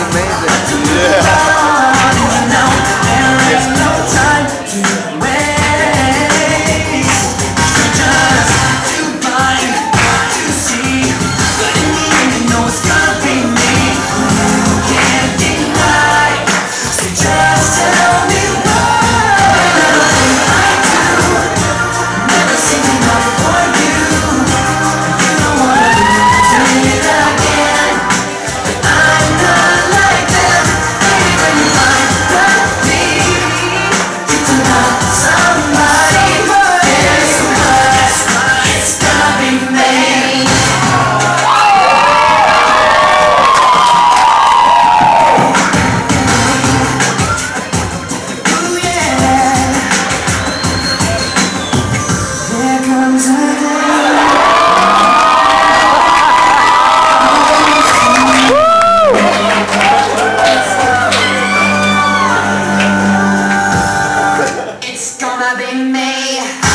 gotta may